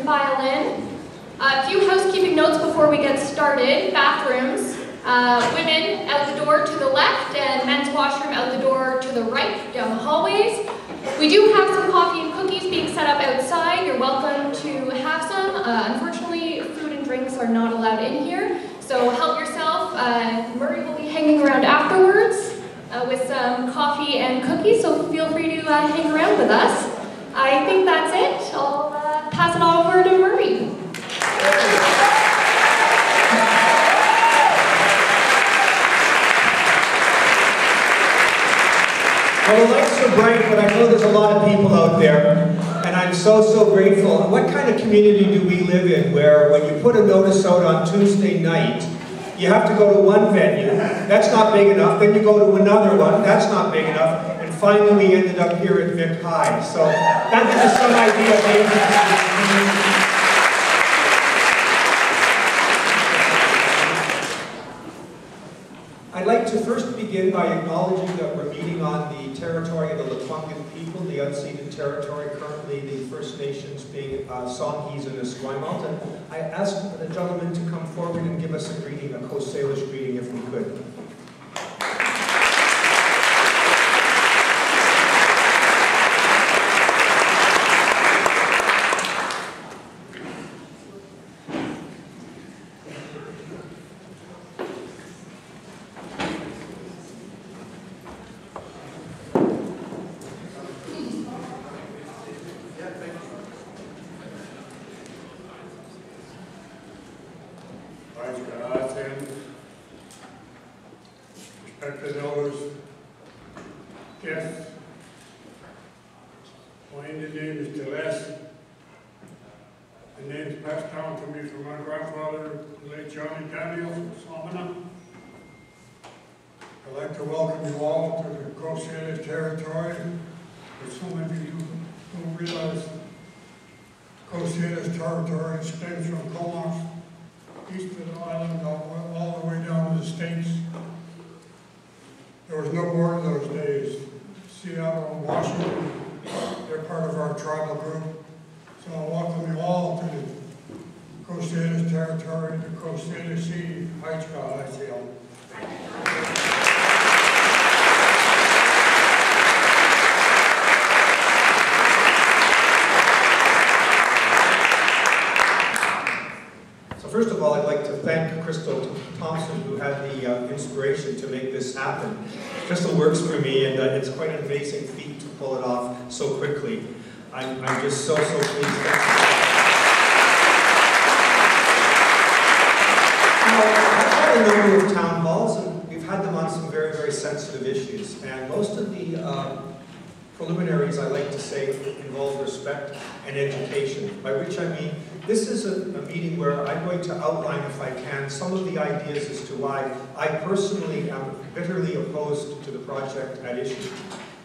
can file in. A few housekeeping notes before we get started. Bathrooms. Uh, women out the door to the left and men's washroom out the door to the right down the hallways. We do have some coffee and cookies being set up outside. You're welcome to have some. Uh, unfortunately, food and drinks are not allowed in here, so help yourself. Uh, Murray will be hanging around afterwards uh, with some coffee and cookies, so feel free to uh, hang around with us. I think that's it. I'll uh, pass it over to Murray. Well, the lights are bright, but I know there's a lot of people out there, and I'm so, so grateful. What kind of community do we live in where when you put a notice out on Tuesday night, you have to go to one venue, that's not big enough, then you go to another one, that's not big enough, and finally we ended up here at Vic High. So that gives us some idea of the I'd like to first begin by acknowledging that we're meeting on the territory of the Lekwungen people, the unceded territory, currently the First Nations being uh, Songhees and Esquimalt. And I ask the gentleman to come forward and give us a greeting, a Coast Salish greeting if we could. Indian name is Deles. The name is passed down to me from my grandfather, the late Johnny Daniel Salmona. I'd like to welcome you all to the Coast Salish territory, which so many of you don't realize. Coast Salish territory extends from Comox east of the island, all, all the way down to the States. There was no war in those days. Seattle and Washington, they're part of our tribal group. So I welcome you all to the Coast Salish territory, the Coast Salish Sea, Haichka, ICL. So first of all, I'd like to thank Crystal Thompson, who had the uh, inspiration to make this happen. Crystal works for me, and uh, it's quite an amazing feat to pull it off so quickly. I'm, I'm just so, so pleased. I've had a number of town halls, and we've had them on some very, very sensitive issues, and most of the uh, preliminaries, I like to say, involve respect and education, by which I mean this is a, a, meeting where I'm going to outline, if I can, some of the ideas as to why I personally am bitterly opposed to the project at issue.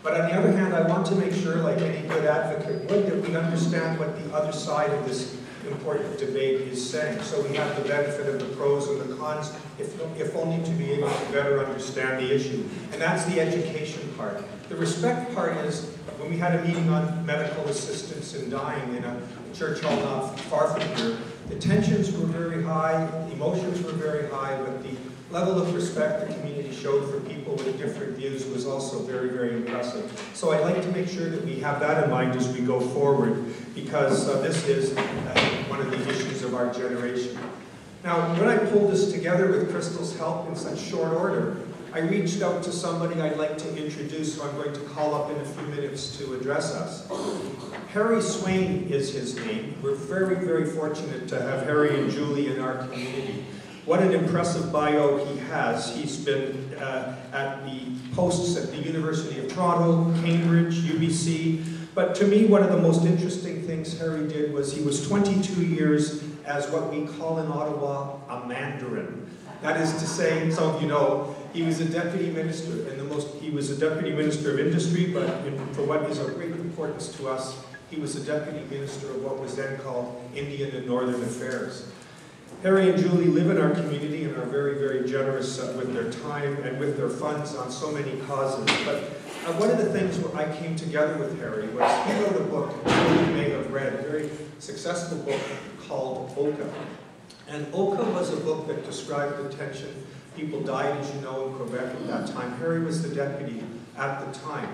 But on the other hand, I want to make sure, like any good advocate would, that we understand what the other side of this important debate is saying. So we have the benefit of the pros and the cons, if, if only to be able to better understand the issue. And that's the education part. The respect part is, when we had a meeting on medical assistance in dying in a church hall not far from here, the tensions were very high, the emotions were very high, but the level of respect the community showed for people with different views was also very, very impressive. So I'd like to make sure that we have that in mind as we go forward, because uh, this is uh, one of the issues of our generation. Now, when I pulled this together with Crystal's help in such short order, I reached out to somebody I'd like to introduce, who I'm going to call up in a few minutes to address us. Harry Swain is his name. We're very, very fortunate to have Harry and Julie in our community. What an impressive bio he has. He's been uh, at the posts at the University of Toronto, Cambridge, UBC. But to me, one of the most interesting things Harry did was he was 22 years as what we call in Ottawa a mandarin. That is to say, some of you know, he was a deputy minister, and the most he was a deputy minister of industry, but in, for what is of great importance to us, he was a deputy minister of what was then called Indian and Northern Affairs. Harry and Julie live in our community and are very, very generous with their time and with their funds on so many causes. But uh, one of the things where I came together with Harry was he wrote a book, you may have read, a very successful book called Oka. And Oka was a book that described the tension. People died, as you know, in Quebec at that time. Harry was the deputy at the time.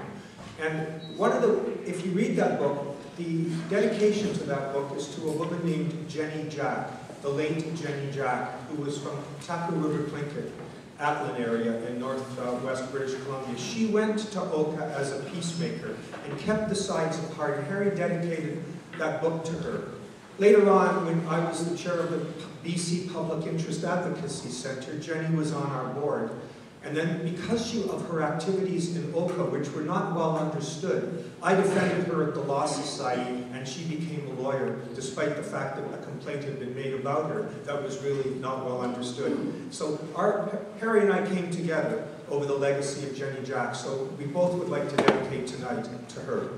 And one of the, if you read that book, the dedication to that book is to a woman named Jenny Jack, the late Jenny Jack, who was from Taku River Tlingit, Atlin area in northwest uh, British Columbia. She went to Oka as a peacemaker and kept the sides apart. Harry dedicated that book to her. Later on, when I was the chair of the BC Public Interest Advocacy Center, Jenny was on our board. And then because she, of her activities in Oka, which were not well understood, I defended her at the Law Society and she became a lawyer, despite the fact that complaint had been made about her that was really not well understood. So our, Harry and I came together over the legacy of Jenny Jack, so we both would like to dedicate tonight to her.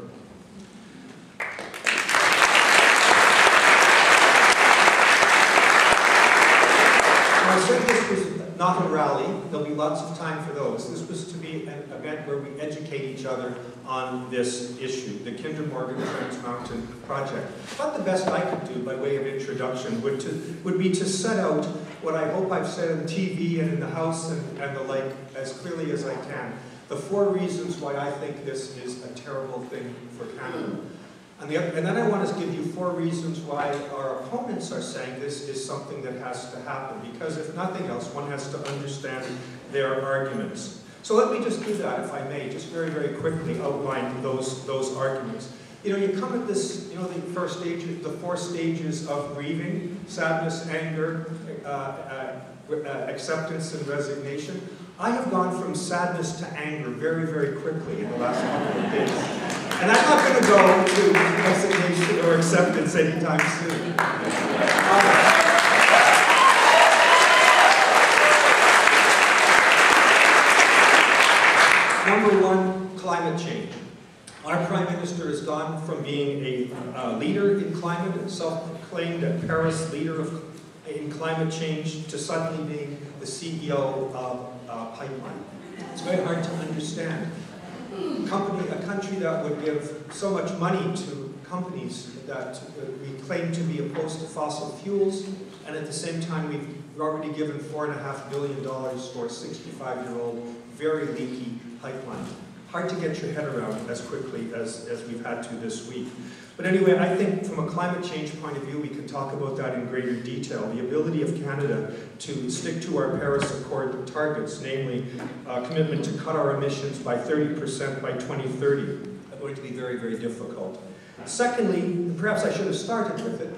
I said this was not a rally. There'll be lots of time for those. This was to be an event where we educate each other on this issue, the Kinder Morgan Trans Mountain Project. But the best I could do by way of introduction would, to, would be to set out what I hope I've said on TV and in the House and, and the like as clearly as I can. The four reasons why I think this is a terrible thing for Canada. And, the, and, then I want to give you four reasons why our opponents are saying this is something that has to happen. Because if nothing else, one has to understand their arguments. So let me just do that, if I may, just very, very quickly outline those, those arguments. You know, you come at this, you know, the first stage, the four stages of grieving, sadness, anger, uh, uh, uh, acceptance, and resignation. I have gone from sadness to anger very, very quickly in the last couple of days. And I'm not going to go to resignation or acceptance anytime soon. Um, Number one, climate change. Our Prime Minister has gone from being a uh, leader in climate, self-proclaimed a Paris leader of, in climate change, to suddenly being the CEO of uh, Pipeline. It's very hard to understand. Company, a country that would give so much money to companies that we claim to be opposed to fossil fuels, and at the same time we've already given four and a half billion dollars for a 65-year-old, very leaky pipeline. Hard to get your head around as quickly as, as we've had to this week. But anyway, I think from a climate change point of view, we can talk about that in greater detail. The ability of Canada to stick to our Paris Accord targets, namely uh, commitment to cut our emissions by 30% by 2030, are going to be very, very difficult. Secondly, perhaps I should have started with it,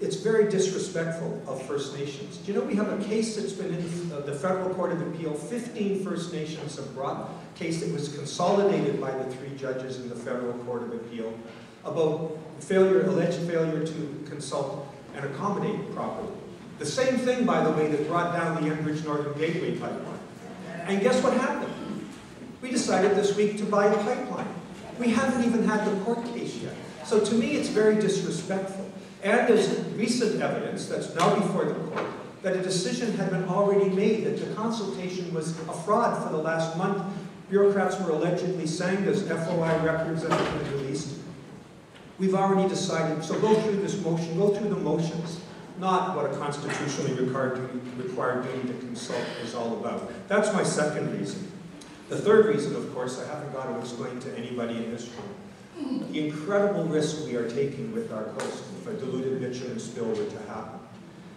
it's very disrespectful of First Nations. Do you know we have a case that's been in the Federal Court of Appeal, 15 First Nations have brought a case that was consolidated by the three judges in the Federal Court of Appeal about failure, alleged failure to consult and accommodate properly. The same thing, by the way, that brought down the Enbridge Northern Gateway pipeline. And guess what happened? We decided this week to buy a pipeline. We haven't even had the court case yet. So to me, it's very disrespectful. And there's recent evidence that's now before the court that a decision had been already made, that the consultation was a fraud for the last month. Bureaucrats were allegedly saying there's FOI records that have been released. We've already decided, so go through this motion, go through the motions, not what a constitutionally required duty, required duty to consult is all about. That's my second reason. The third reason, of course, I haven't got to explain to anybody in this room the incredible risk we are taking with our coast if a diluted bitumen spill were to happen.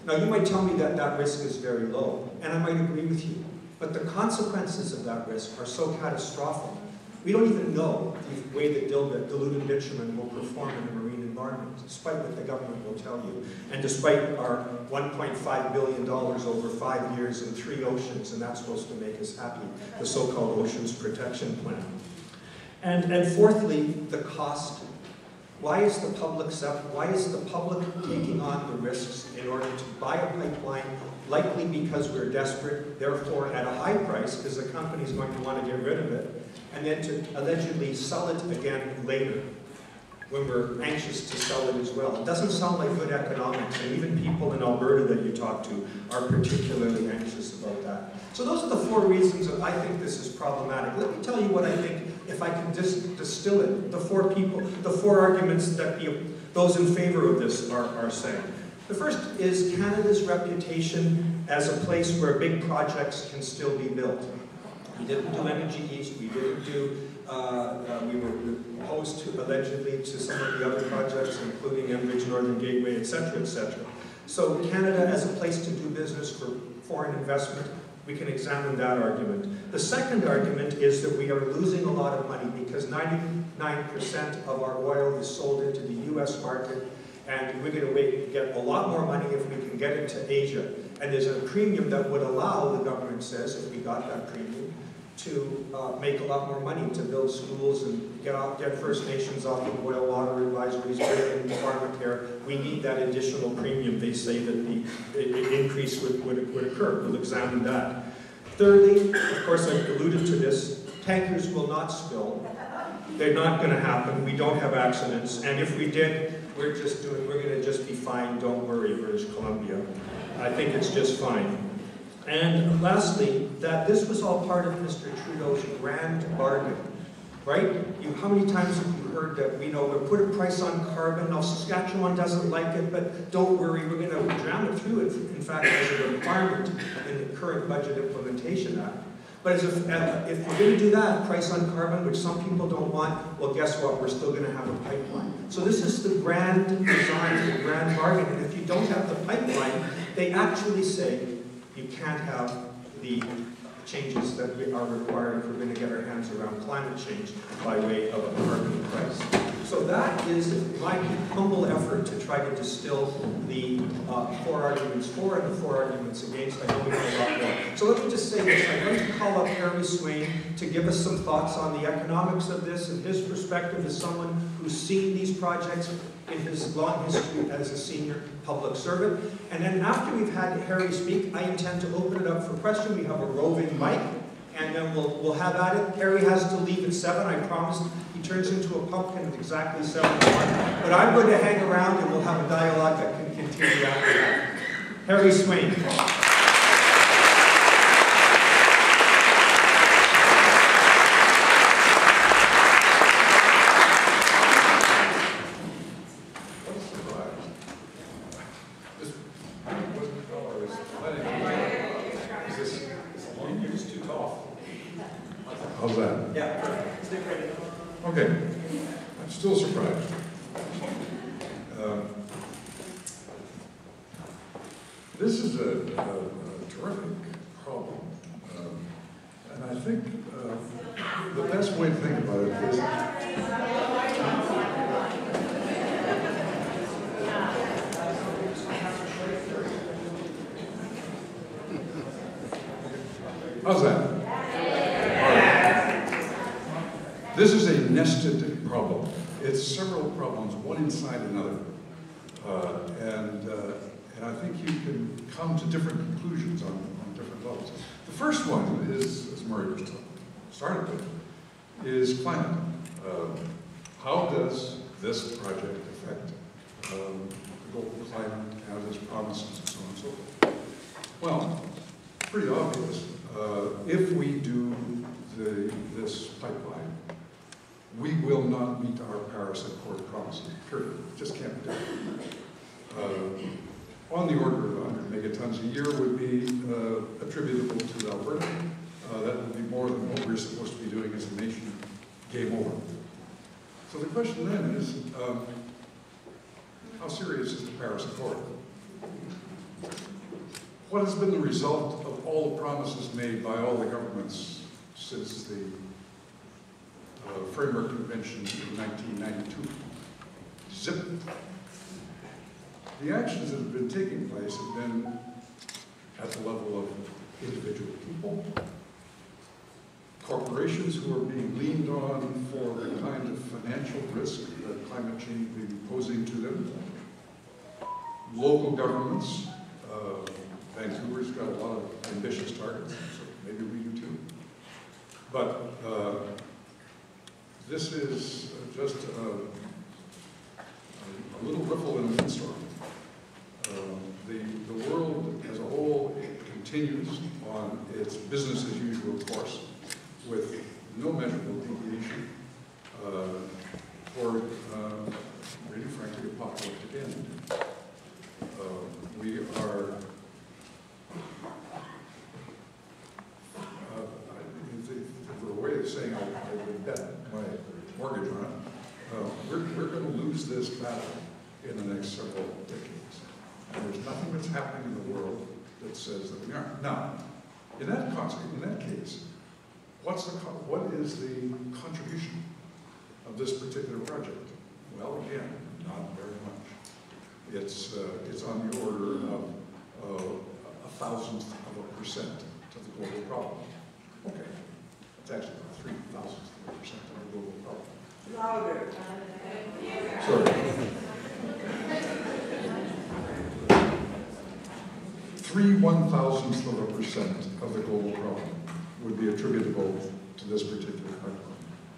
Now, you might tell me that that risk is very low, and I might agree with you, but the consequences of that risk are so catastrophic. We don't even know the way that diluted bitumen will perform in a marine environment, despite what the government will tell you, and despite our $1.5 billion over five years in three oceans, and that's supposed to make us happy, the so-called Oceans Protection Plan. And, and fourthly, the cost. Why is the public why is the public taking on the risks in order to buy a pipeline, likely because we're desperate, therefore at a high price, because the company is going to want to get rid of it, and then to allegedly sell it again later? when we're anxious to sell it as well. It doesn't sound like good economics, and even people in Alberta that you talk to are particularly anxious about that. So those are the four reasons that I think this is problematic. Let me tell you what I think, if I can just distill it, the four people, the four arguments that the, those in favor of this are, are saying. The first is Canada's reputation as a place where big projects can still be built. We didn't do Energy East, we didn't do, uh, uh, we were opposed to allegedly to some of the other projects, including Enbridge, Northern Gateway, et cetera, et cetera. So Canada as a place to do business for foreign investment, we can examine that argument. The second argument is that we are losing a lot of money because 99% of our oil is sold into the US market and we're going to wait, get a lot more money if we can get into Asia. And there's a premium that would allow, the government says, if we got that premium, to uh, make a lot more money to build schools and get, off, get First Nations off the boil water advisories, in pharmacare. We need that additional premium. They say that the i- increase would, would, would occur. We'll examine that. Thirdly, of course, I've alluded to this, tankers will not spill. They're not going to happen. We don't have accidents. And if we did, we're just doing, we're going to just be fine. Don't worry, British Columbia. I think it's just fine. And lastly, that this was all part of Mr. Trudeau's grand bargain, right? You, how many times have you heard that we know we put a price on carbon? Now Saskatchewan doesn't like it, but don't worry, we're going to jam it through it. In fact, as a requirement in the current Budget Implementation Act. But if, uh, if we're going to do that, price on carbon, which some people don't want, well, guess what? We're still going to have a pipeline. So this is the grand design, the grand bargain. And if you don't have the pipeline, they actually say you can't have the changes that are required if we're going to get our hands around climate change by way of a carbon price. So that is my humble effort to try to distill the uh, four arguments for and the four arguments against. I know we have a lot more. So let me just say this. I'm going to call up Harry Swain to give us some thoughts on the economics of this and his perspective as someone who's seen these projects in his long history as a senior public servant. And then after we've had Harry speak, I intend to open it up for question. We have a roving mic, and then we'll, we'll have at it. Harry has to leave at seven. I promised he turns into a pumpkin at exactly seven o'clock. But I'm going to hang around and we'll have a dialogue that can continue after that. Harry Swain. You're just too tall. How's that? Yeah, stick right in. Okay, I'm still surprised. Um, This is a a- a terrific problem. Um, And I think uh, the best way to think about it is, how's that? This is a nested problem. It's several problems, one inside another. Uh, and, uh, and I think you can come to different conclusions on, on different levels. The first one is, as Murray just started with, is climate. Um, how does this project affect um, the global climate, does promises and so on and so forth? Well, pretty obvious. Uh, if we do the, this pipeline, we will not meet our Paris Accord promises, period. Just can't do it. Uh, on the order of 100 megatons a year would be uh, attributable to Alberta. Uh, that would be more than what we're supposed to be doing as a nation. Game over. So the question then is, um, how serious is the Paris Accord? What has been the result of all the promises made by all the governments since the uh, Framework Convention in 1992? Zip. The actions that have been taking place have been at the level of individual people, corporations who are being leaned on for the kind of financial risk that climate change be posing to them, local governments, uh, Vancouver's got a lot of ambitious targets, so maybe we do too. But uh, this is just a little riffle in a windstorm. Um, The, the world as a whole continues on its business as usual course with no measurable deviation uh, toward, uh, really frankly, apocalyptic end. Uh, We are, were a way of saying I would bet my mortgage on it, uh, we're, we're going to lose this battle in the next several decades. And there's nothing that's happening in the world that says that we aren't. Now, in that in that case, what's the, what is the contribution of this particular project? Well, again, not very much. It's, uh, it's on the order of uh, thousandth of a percent to the global problem. Okay, it's actually about three thousandths of a percent of the global problem. Louder. Sorry. Three one thousandths of a percent of the global problem would be attributable to this particular pipeline.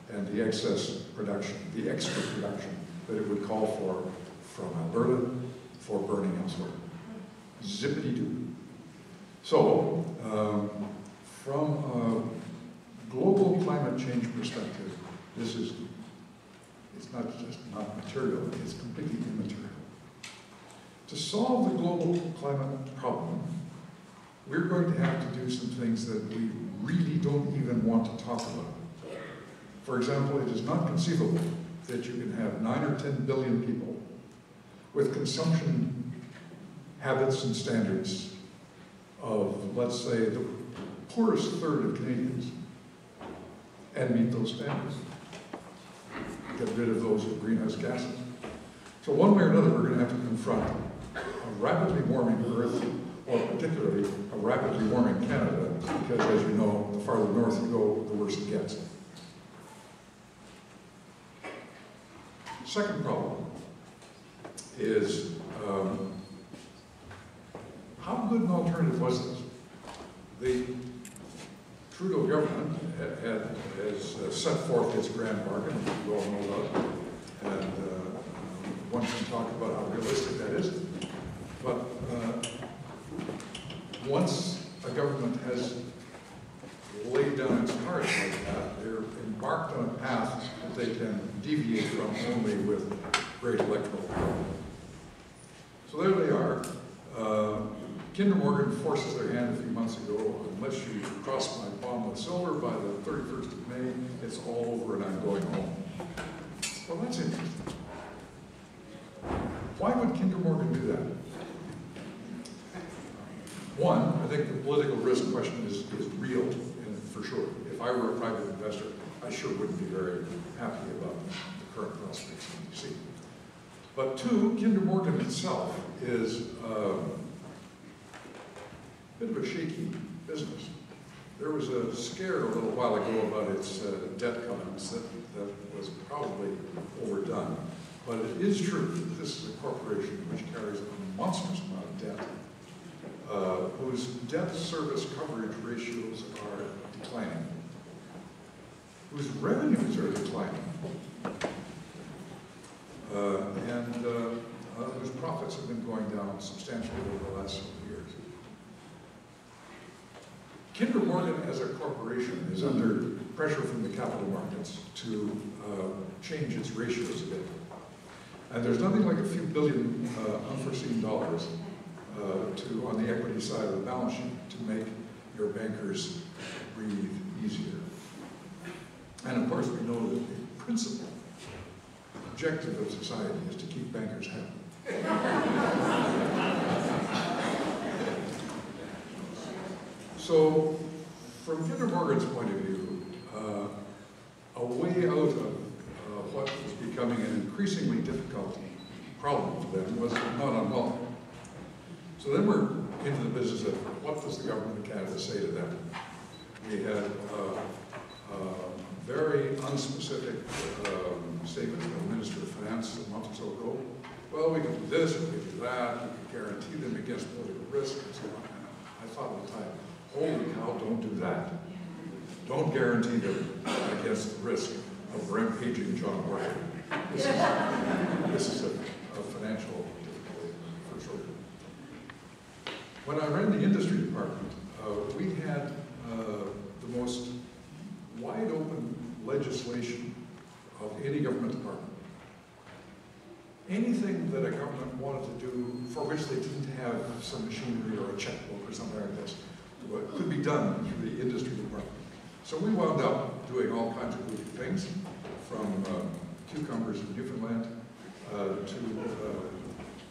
And the excess production, the extra production that it would call for from Alberta for burning elsewhere. Zippity-doo. So, um, from a global climate change perspective, this is it's not just not material, it's completely immaterial. To solve the global climate problem, we're going to have to do some things that we really don't even want to talk about. For example, it is not conceivable that you can have nine or 10 billion people with consumption habits and standards of, let's say, the poorest third of Canadians and meet those standards get rid of those greenhouse gases. So one way or another, we're going to have to confront a rapidly warming Earth, or particularly a rapidly warming Canada, because as you know, the farther north you go, the worse it gets. Second problem is um, how good an alternative was this? The Trudeau government had, had, has uh, set forth its grand bargain, you all know about, and uh, one can talk about how realistic that is. But uh, once a government has laid down its cards like that, they're embarked on a path that they can deviate from only with great electoral power. So there they are. Uh, Kinder Morgan forces their hand a few months ago, unless you cross my palm with silver by the 31st of May, it's all over and I'm going home. Well, that's interesting. Why would Kinder Morgan do that? One, I think the political risk question is, is real, and for sure. If I were a private investor, I sure wouldn't be very happy about the current prospects in BC. But two, Kinder Morgan itself is um, bit of a shaky business. There was a scare a little while ago about its uh, debt covenants that, that was probably overdone. But it is true that this is a corporation which carries a monstrous amount of debt, uh, whose debt service coverage ratios are declining, whose revenues are declining, uh, and uh, uh, whose profits have been going down substantially over the last several years. Kinder Morgan as a corporation is under pressure from the capital markets to uh, change its ratios a bit. And there's nothing like a few billion uh, unforeseen dollars uh, to, on the equity side of the balance sheet to make your bankers breathe easier. And of course, we know that the principal objective of society is to keep bankers happy. So, from Kinder Morgan's point of view, uh, a way out of uh, what was becoming an increasingly difficult problem for them was not unwelcome. So then we're into the business of what does the government of Canada say to them? We had uh, uh, very unspecific um, statement from the Minister of Finance a month or so ago. Well, we can do this, we can do that, we can guarantee them against political risk and so on. I thought at the time, holy cow, don't do that. Don't guarantee them against the risk of rampaging John Marshall. This is, this is a, a financial financial difficulty for sure. When I ran the industry department, uh, we had uh, the most wide open legislation of any government department. Anything that a government wanted to do for which they didn't have some machinery or a checkbook or something like this, what could be done through the industry department. So we wound up doing all kinds of goofy things, from uh, cucumbers in Newfoundland uh, to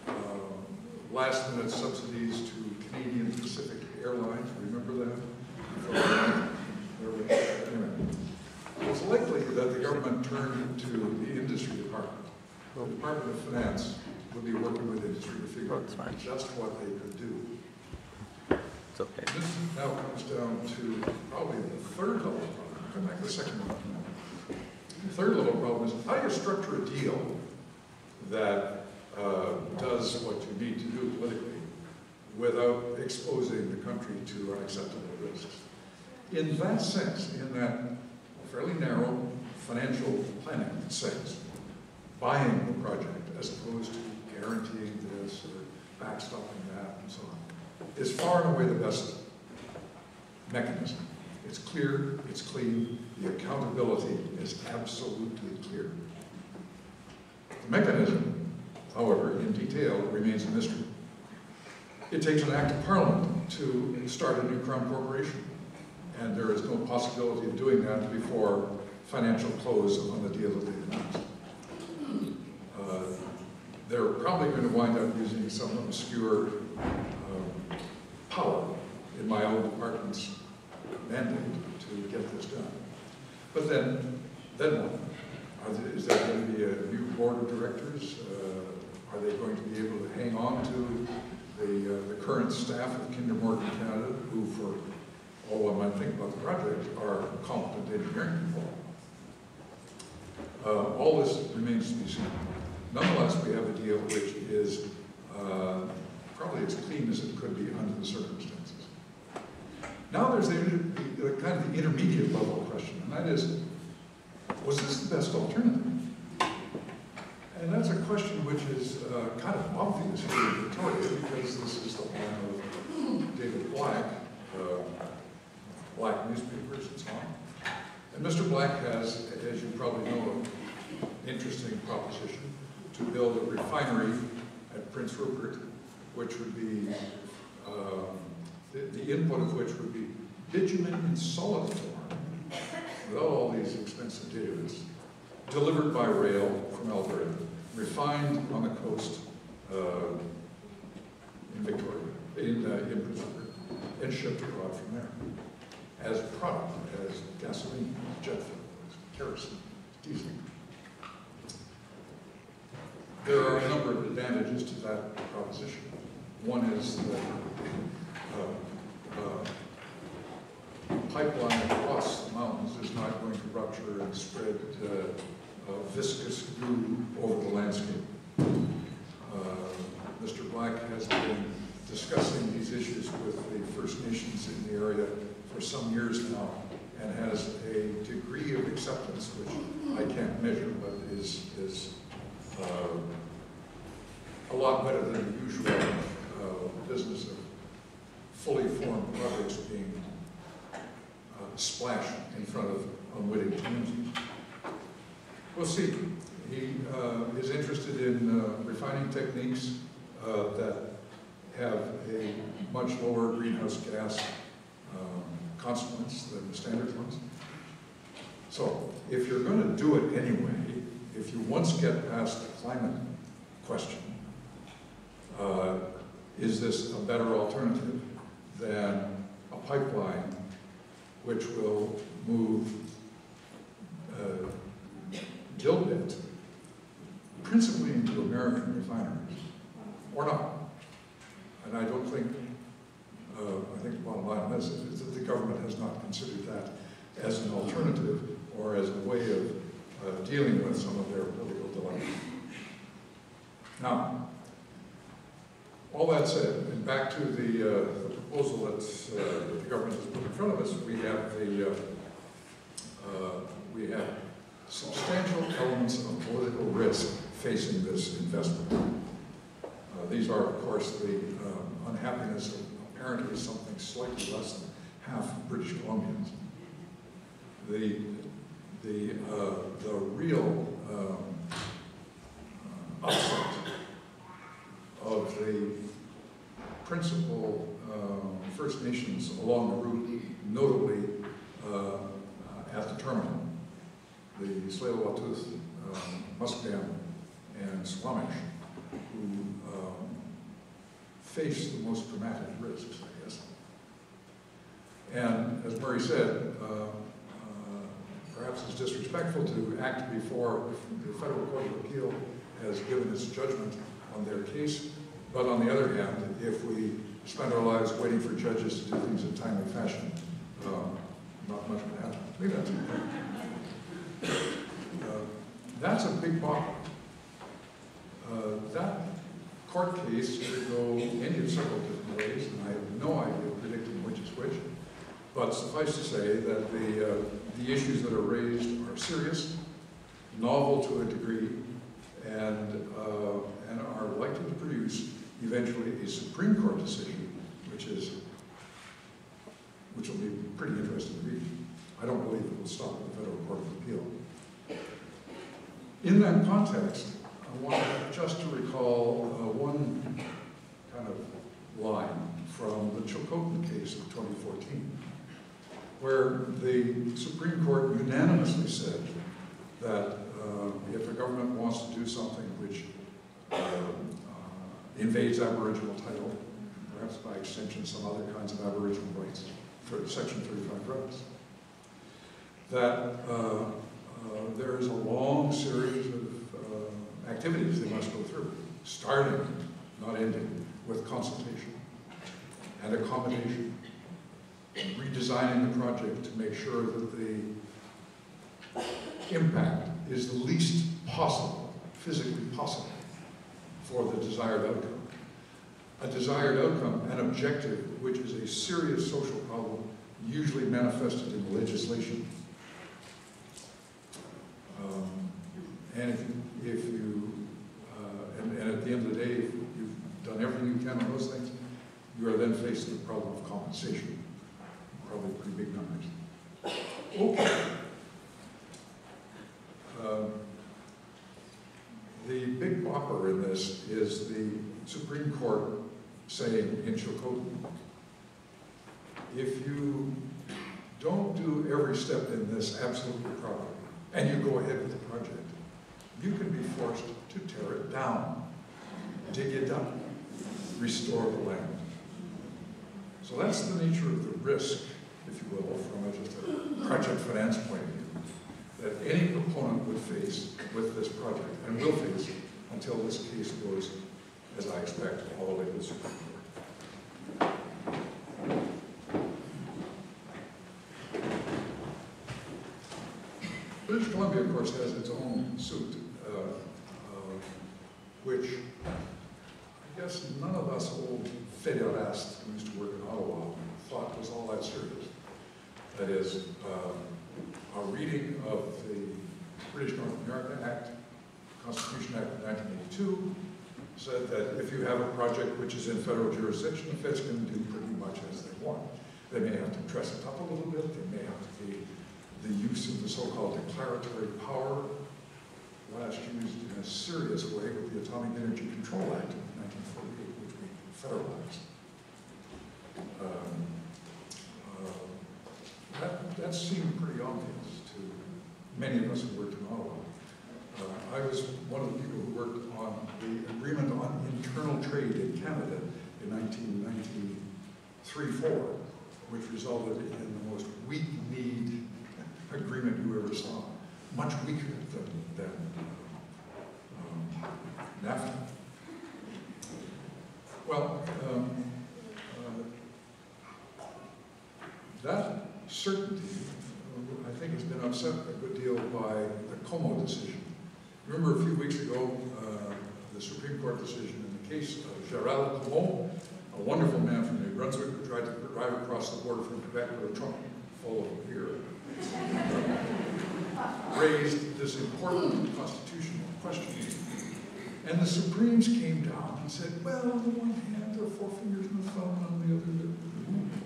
uh, uh, last minute subsidies to Canadian Pacific Airlines, remember that? Anyway, It's likely that the government turned to the industry department. The Department of Finance would be working with industry to figure out just what they could do. It's okay. This now comes down to probably the third level problem, the second one. The third level problem is how do you structure a deal that uh, does what you need to do politically without exposing the country to unacceptable risks? In that sense, in that fairly narrow financial planning sense, buying the project as opposed to guaranteeing this or backstopping that and so on, is far and away the best mechanism. It's clear, it's clean, the accountability is absolutely clear. The mechanism, however, in detail, remains a mystery. It takes an act of parliament to start a new crown corporation, and there is no possibility of doing that before financial close on the deal that they announced. Uh, They're probably going to wind up using some obscure in my own department's mandate to get this done. But then, then what? There- Is there going to be a new board of directors? Uh, Are they going to be able to hang on to the, uh, the current staff of Kinder Morgan Canada, who for all I might think about the project, are competent engineering people? Uh, All this remains to be seen. Nonetheless, we have a deal which is uh, probably as clean as it could be under the circumstances. Now there's the, the kind of the intermediate level question, and that is, was this the best alternative? And that's a question which is uh, kind of obvious here in Victoria because this is the home of David Black, uh, Black newspapers and so on. And Mr. Black has, as you probably know, an interesting proposition to build a refinery at Prince Rupert, which would be, um, the, the input of which would be bitumen in solid form, without all these expensive derivatives, delivered by rail from Alberta, refined on the coast uh, in Victoria, in, uh, in Rupert, and shipped abroad from there as product, as gasoline, jet fuel, as kerosene, diesel. There are a number of advantages to that proposition. One is that pipeline across the mountains is not going to rupture and spread uh, uh, viscous goo over the landscape. Uh, Mr. Black has been discussing these issues with the First Nations in the area for some years now and has a degree of acceptance, which I can't measure, but is, is uh, a lot better than the usual uh, business of fully formed projects being uh, splashed in front of unwitting communities. We'll see. He uh, is interested in uh, refining techniques uh, that have a much lower greenhouse gas um, consequence than the standard ones. So if you're going to do it anyway, if you once get past the climate question, uh, is this a better alternative than a pipeline which will move uh, dilbit principally into American refineries, or not? And I don't think, uh, I think the bottom line this is that the government has not considered that as an alternative or as a way of uh, dealing with some of their political dilemmas. Now, all that said, and back to the, uh, the proposal that's, uh, that the government has put in front of us, we have the, uh, uh, we have substantial elements of political risk facing this investment. Uh, These are, of course, the um, unhappiness of apparently something slightly less than half British Columbians. The, the, uh, the real um, upset of the principal First Nations along the route, notably uh, uh, at the terminal, the Tsleil-Waututh, um, Musqueam, and Squamish, who um, face the most dramatic risks, I guess. And as Murray said, uh, perhaps it's disrespectful to act before the Federal Court of Appeal has given its judgment on their case. But on the other hand, if we spend our lives waiting for judges to do things in timely fashion, um, not much will happen. Maybe that's uh, That's a big problem. Uh, that court case could go any of several different ways, and I have no idea predicting which is which. But suffice to say that the, uh, the issues that are raised are serious, novel to a degree, and, uh, and are likely to produce eventually a Supreme Court decision, which is, which will be pretty interesting to read. I don't believe it will stop at the Federal Court of Appeal. In that context, I want just to recall uh, one kind of line from the Chilcotin case of 2014, where the Supreme Court unanimously said that uh, if a government wants to do something which uh, invades Aboriginal title, perhaps by extension some other kinds of Aboriginal rights, for Section 35 rights, that uh, uh, there is a long series of uh, activities they must go through, starting, not ending, with consultation and accommodation, redesigning the project to make sure that the impact is the least possible, physically possible, for the desired outcome. A desired outcome, an objective, which is a serious social problem, usually manifested in legislation. Um, and if, if you, uh, and, and at the end of the day, if you've done everything you can on those things, you are then faced with the problem of compensation, probably pretty big numbers. Okay. Um, the big whopper in this is the Supreme Court saying in Chilcotin, if you don't do every step in this absolutely properly, and you go ahead with the project, you can be forced to tear it down, dig it up, restore the land. So that's the nature of the risk, if you will, from a, just a project finance point of view, that any proponent would face with this project, and will face until this case goes, as I expect, all the way to the Supreme Court. British Columbia, of course, has its own suit, uh, uh, which I guess none of us old federalists who used to work in Ottawa thought was all that serious. That is, uh, our reading of the British North America Act, Constitution Act of 1982, said that if you have a project which is in federal jurisdiction, the feds can do pretty much as they want. They may have to dress it up a little bit, they may have to be the use of the so-called declaratory power, last used in a serious way with the Atomic Energy Control Act of 1948, which we federalized. Um, that, that seemed pretty obvious to many of us who worked in Ottawa. Uh, I was one of the people who worked on the agreement on internal trade in Canada in 1993-4, which resulted in the most weak-kneed agreement you ever saw, much weaker than, than um, NAFTA. Well, um, uh, that certainty, I think, has been upset a good deal by the Comeau decision. Remember a few weeks ago, uh, the Supreme Court decision in the case of Gérald Comeau, a wonderful man from New Brunswick who tried to drive across the border from Quebec with a trunk full of beer raised this important constitutional question. And the Supremes came down and said, well, on the one hand, there are four fingers and a thumb, and on the other,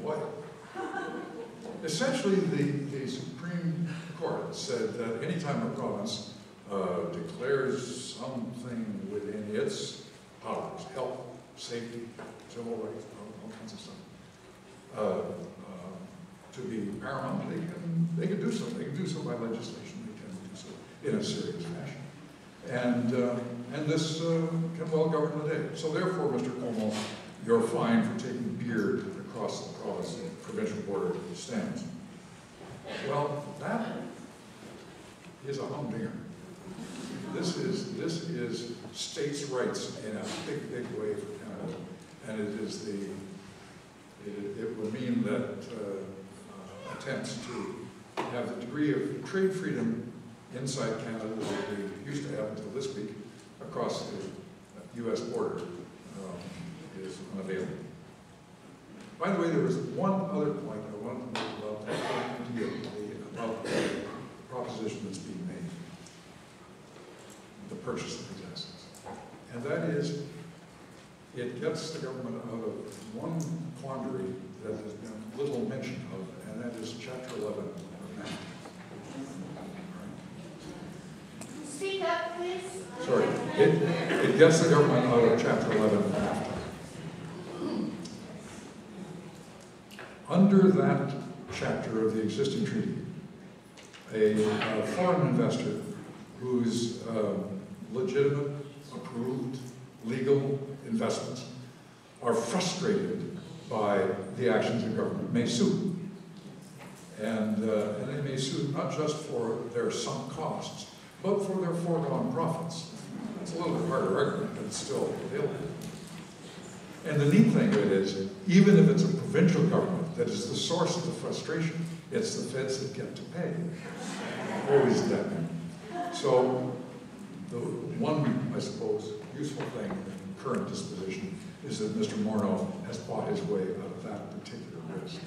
boy. Essentially, the, the Supreme Court said that anytime a province uh, declares something within its powers, health, safety, civil rights, all, all kinds of stuff, uh, uh, to be paramount, they can, they can do so. They can do so by legislation. They can do so in a serious fashion. And, uh, and this uh, can well govern the day. So therefore, Mr. Comeau, you're fined for taking beer across the province, provincial border stands. Well, that is a humdinger. This is, this is states' rights in a big, big way for Canada. And it is the, it, it would mean that uh, attempts to have the degree of trade freedom inside Canada that we used to have until this week across the U.S. border um, is unavailable. By the way, there was one other point I wanted to make about that idea, the- about the proposition that's being made, the purchase of these assets. And that is, it gets the government out of one quandary that has been little mention of, and that is Chapter 11 of NAFTA. Speak up, please. Sorry, it, it gets the government out of Chapter 11 of NAFTA. Under that chapter of the existing treaty, a, foreign investor whose uh, legitimate, approved, legal investments are frustrated by the actions of government may sue. And, uh, and they may sue not just for their sunk costs, but for their foregone profits. It's a little bit harder argument, but it's still available. And the neat thing of it is, even if it's a provincial government that is the source of the frustration, it's the feds that get to pay. Always that. So the one, I suppose, useful thing in current disposition is that Mr. Morneau has bought his way out of that particular risk.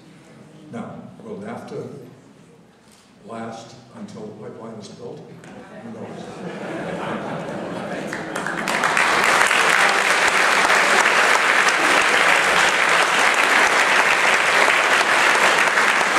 Now, will NAFTA last until the pipeline is built? Who knows?